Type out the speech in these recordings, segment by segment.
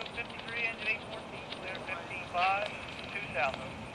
53, engine 814, clear 155, 2 south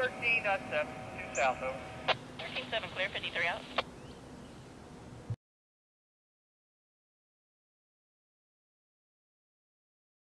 13.7, uh, 2 south over. 13-7 clear, 53 out.